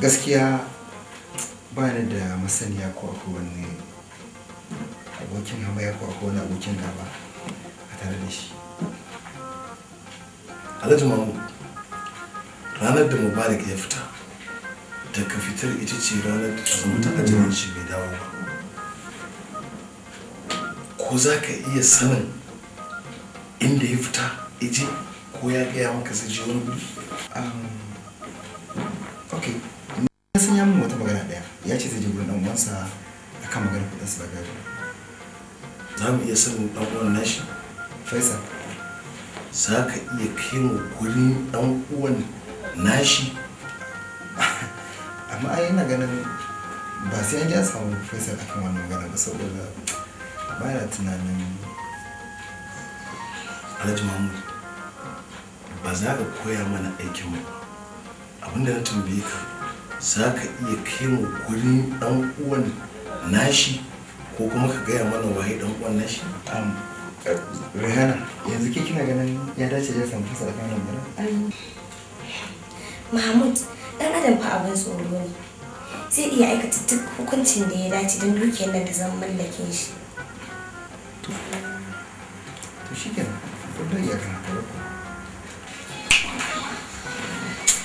gaskiya ba ni da masaniya ko akwai wani abokin hamayya ko akwai wani abokin gaba a tare da shi. Alhaji mamu ranar da mubarak ya fita daga fitar ita ce ranar da ta zama ta ajiye shi bai dawo ba. Ko za ka iya sanin inda ya fita ije ko ya gaya maka zai je wani guri? Ok. Na san ya min wata magana ɗaya ya ce zai je gurin dan uwansa akan magana kuɗin su da gado. Za mu iya sanin dan uwan nashi? Faisal. Za ka iya kai mu gurin dan uwan nashi? Amma ai ina ganin ba sai an ji samu faisal akan wannan magana ba saboda ba na tunanin alhaji mahmud ba za ka koya mana aikin mu abin da na tambaye ka za ka iya kai mu gurin dan uwan nashi ko kuma ka gaya mana waye dan uwan nashi? Rihanna yanzu ke kina ganin ya dace ya samu faisal akan wannan magana ai Mahmud dan adam fa abin tsoro ne. Zai iya aikata duk hukuncin da ya dace don dukiyar nan ta zama mallakin shi. To shi kenan kullum ya kan haka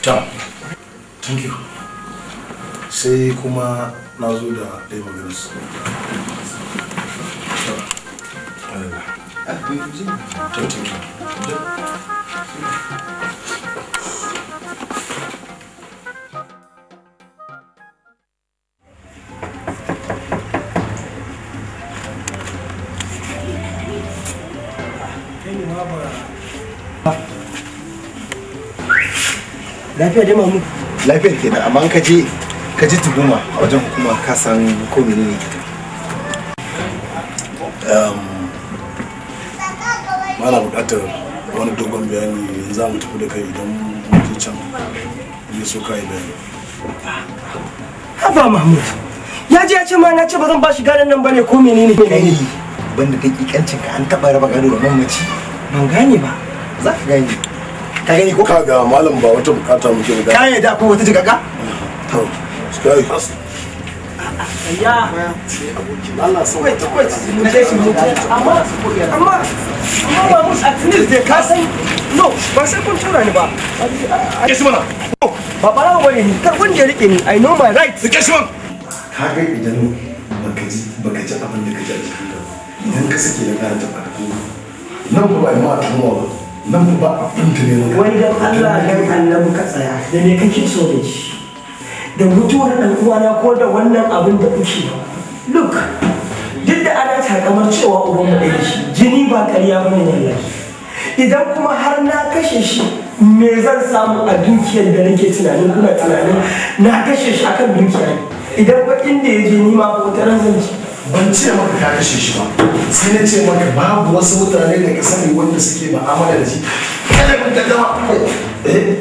ta thank you. Sai kuma na zo da ɗaya maganar su. Lafiya dai mamu? Lafiyar kenan amma ka je ka ji tuhuma a wajen hukuma ka san ko menene ba na buƙatar wani dogon bayani. Za mu tafi da kai idan je can. Ne so ka yi bayani. Haba mahmud. Ya je ya ce ma na ce ba zan ba shi gadon nan ba ne ko menene? Kai banda dakikancin ka an taɓa raba gado da mamaci ban gane ba. Za ka gane. Ka gani ko? Kaga malam ba wata buƙata muke da. Ka yadda akwai wata jikaka to sky. Ya Allah sau wait wait. Mu je shi mu. Je amma amma amma mahmud at least dai ka san. No ba sai kun tura ni ba. Ke shi mana. Ba ni. Kar wanda ya riƙe ni. I know my rights. Ke shi mana. Kaga idan baka ji baka ji abin da ka ji a jikin ka idan ka sake da da kuma nan ba ba ma tunuwa ba. Nan ba abin da ne maka wai dan Allah dan annabi ka tsaya da me kake so da shi? Da mutuwar dan uwana ko da wannan abin da kuke look duk da ana takamar cewa uban mu ɗaya da shi jini ba ƙarya ba ne wallahi. Idan kuma har na kashe shi me zan samu a dukiyar da nake tunanin kuna tunanin na kashe shi akan dukiya idan ba inda ya je ni ma ko ta zan ci. Ban ce maka ka kashe shi ba. Sai na ce maka babu wasu mutane da ka sani wanda suke ma'amala da shi. Kada mun gaddama eh?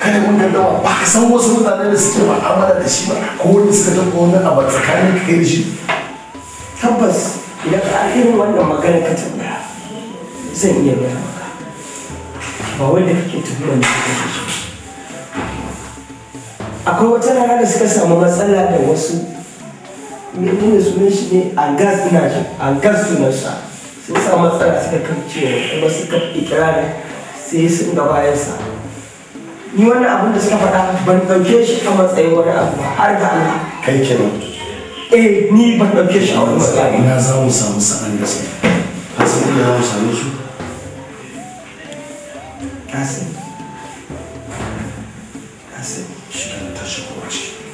Kada mun gaddama ba ka san wasu mutane da suke ma'amala da shi ba ko wanda suka taɓa wani abu tsakanin ka kai shi. Tabbas idan ka irin wannan magana ka tambaya zan iya gaya maka. Ba wanda kake tuhumar da kake shi akwai wata rana da suka samu matsala da wasu. Menene sunan shi ne? A gas ina shi a gas sunan sa. Sun samu matsala suka kan cewa kuma suka ikirarin sai sun ga bayansa ni wannan abin da suka faɗa ban ɗauke shi a matsayin wani abu har ga Allah. Kai kenan. Eh ni ban ɗauke shi a wani matsayin ina za mu samu sa'an da su ka san inda za mu same su? Kasim. Kasim. shi kan tashi kowa ciki Thank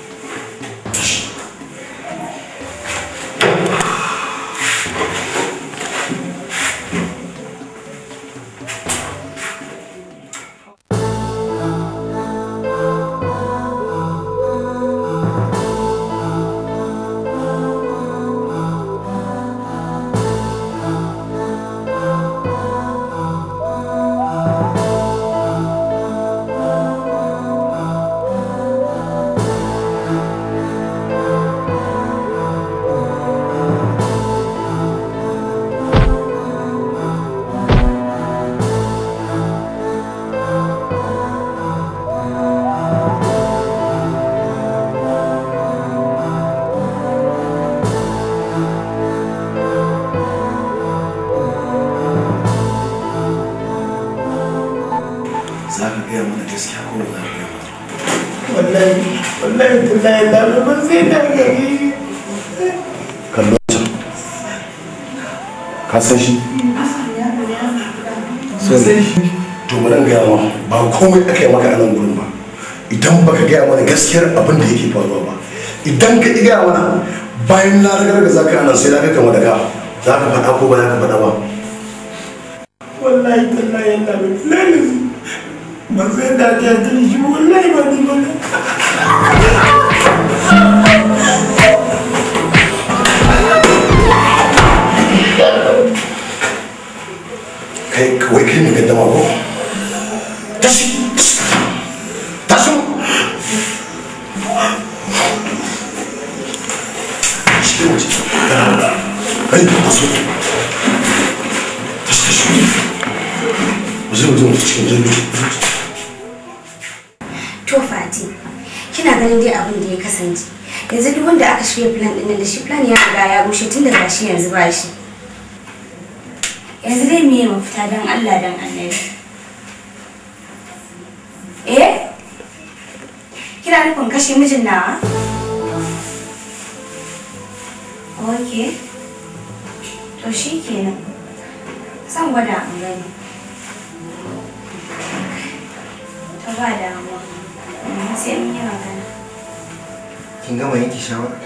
wallahi tallahi ba komai aka yi maka ba. Idan baka gaya mana gaskiyar abin da yake faruwa ba idan ka gaya mana bayan na ragar da zaka nan sai na ga kama daga za ka faɗa ko ba za ka faɗa ba? Wallahi tallahi labe lalle ba sai da ta yi shi wallahi ba ni ba kai kawai kai ne gaddama ko tashi tashi shi waje kai tashi tashi tashi waje waje waje cikin jirgi to ganin dai abin da ya kasance. Yanzu duk wanda aka shirya plan din da shi plan ya riga ya rushe tun daga shi yanzu ba shi. Yanzu dai me mafita dan Allah dan annabi? Eh? Kina nufin kashe mijin nawa? Ok. To shi kenan. Zan gwada in gani. Ta ba damuwa. Sai mun yi magana. Kin gama yanke shawara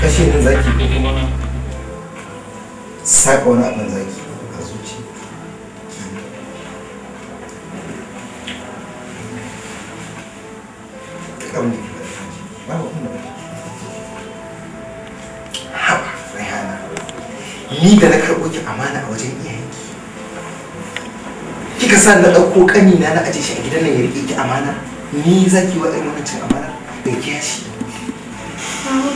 kashe nan zaki ko kuma saka wani abin zaki a zuci abin da ke da ba rayana ni amana aje amana ni za ki wa irin wannan amana kiya shi.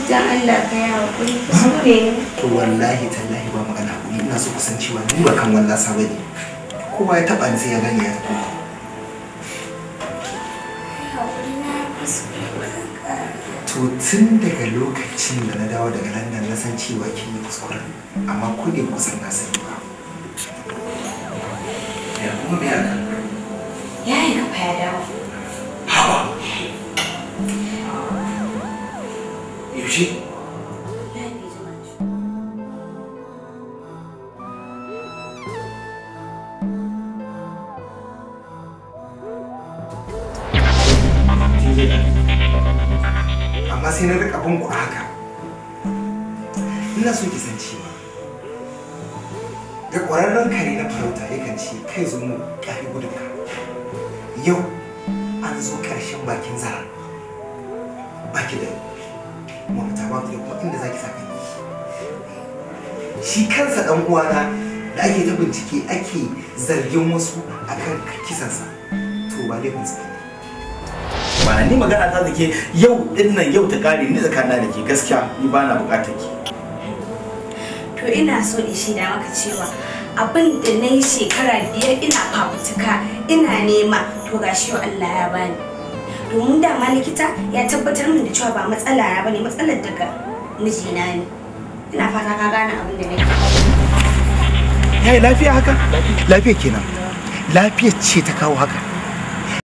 Dan Allah ka yi kuskure ne. To wallahi tallahi ba magana haƙuri ina so kusan cewa ni ba kan wallasa ba ne. Kowa ya taɓa ni sai ya gani ya kuskure to tun daga lokacin da na dawo daga london na san cewa kin yi kuskuren amma ko da kusan na sani ba. Ya kuma me amma sai na riƙa bin ku haka. Ina so ki san cewa ga ƙwararren kare na farauta yakan ce kai zo mu ƙari gudunka yau an zo ƙarshen bakin zara baki da mafita ba da kuma inda za ki sa kai. Shi kansa ɗan uwana da ake ta bincike ake zargin wasu akan kisansa. To ba laifinsa ne bana ni magana ta da ke yau ɗin nan yau ta kare ni tsakana da ke gaskiya ni ba na buƙatar ki. To ina so in shaida maka cewa abin da na yi shekara biyar ina fafutuka ina nema to gashi yau Allah ya bani domin dama likita ya tabbatar min da cewa ba matsala na ba ne matsalar daga mijina ne. Ina fata ka gane abin da nake yayi lafiya haka? Lafiya kenan. Lafiya ce ta kawo haka.